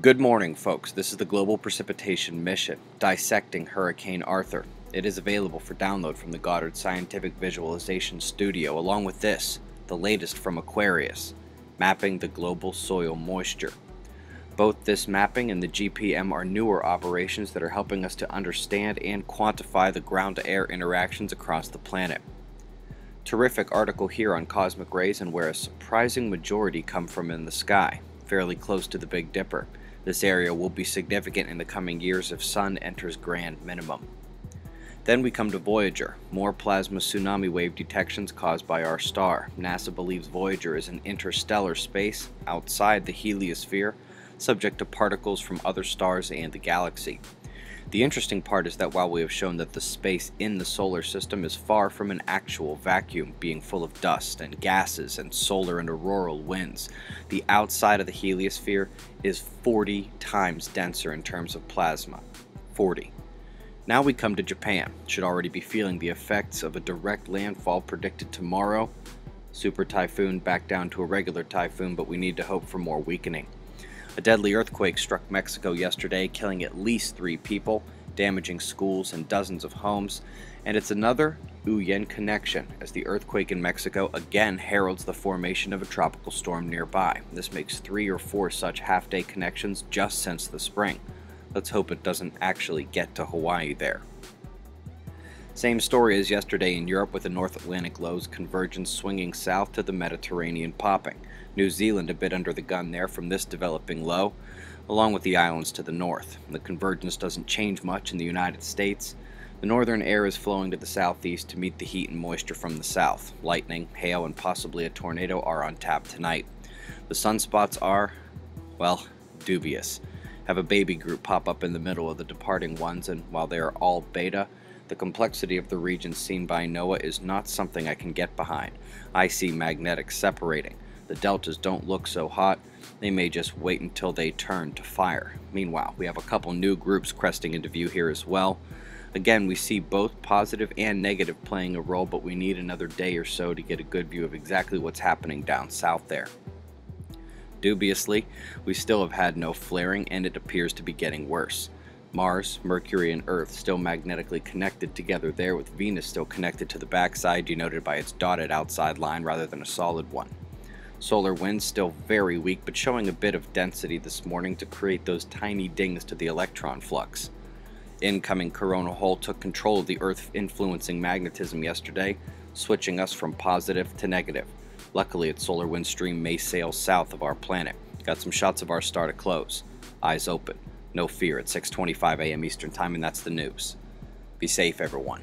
Good morning, folks. This is the Global Precipitation Mission, dissecting Hurricane Arthur. It is available for download from the Goddard Scientific Visualization Studio, along with this, the latest from Aquarius, mapping the global soil moisture. Both this mapping and the GPM are newer operations that are helping us to understand and quantify the ground to air interactions across the planet. Terrific article here on cosmic rays and where a surprising majority come from in the sky, fairly close to the Big Dipper. This area will be significant in the coming years if Sun enters grand minimum. Then we come to Voyager, more plasma tsunami wave detections caused by our star. NASA believes Voyager is in interstellar space outside the heliosphere, subject to particles from other stars and the galaxy. The interesting part is that while we have shown that the space in the solar system is far from an actual vacuum, being full of dust and gases and solar and auroral winds, the outside of the heliosphere is 40 times denser in terms of plasma. 40. Now we come to Japan. Should already be feeling the effects of a direct landfall predicted tomorrow. Super typhoon back down to a regular typhoon, but we need to hope for more weakening. A deadly earthquake struck Mexico yesterday, killing at least three people, damaging schools and dozens of homes. And it's another Uyen connection, as the earthquake in Mexico again heralds the formation of a tropical storm nearby. This makes three or four such half day connections just since the spring. Let's hope it doesn't actually get to Hawaii there. Same story as yesterday in Europe with the North Atlantic lows convergence swinging south to the Mediterranean popping. New Zealand a bit under the gun there from this developing low, along with the islands to the north. The convergence doesn't change much in the United States. The northern air is flowing to the southeast to meet the heat and moisture from the south. Lightning, hail, and possibly a tornado are on tap tonight. The sunspots are, well, dubious. Have a baby group pop up in the middle of the departing ones, and while they are all beta, the complexity of the region seen by NOAA is not something I can get behind. I see magnetics separating. The deltas don't look so hot, they may just wait until they turn to fire. Meanwhile, we have a couple new groups cresting into view here as well. Again, we see both positive and negative playing a role, but we need another day or so to get a good view of exactly what's happening down south there. Dubiously, we still have had no flaring and it appears to be getting worse. Mars, Mercury, and Earth still magnetically connected together there, with Venus still connected to the backside, denoted by its dotted outside line rather than a solid one. Solar winds still very weak, but showing a bit of density this morning to create those tiny dings to the electron flux. Incoming coronal hole took control of the Earth influencing magnetism yesterday, switching us from positive to negative. Luckily, its solar wind stream may sail south of our planet. Got some shots of our star to close. Eyes open. No fear at 6:25 a.m. Eastern Time and that's the news. Be safe everyone.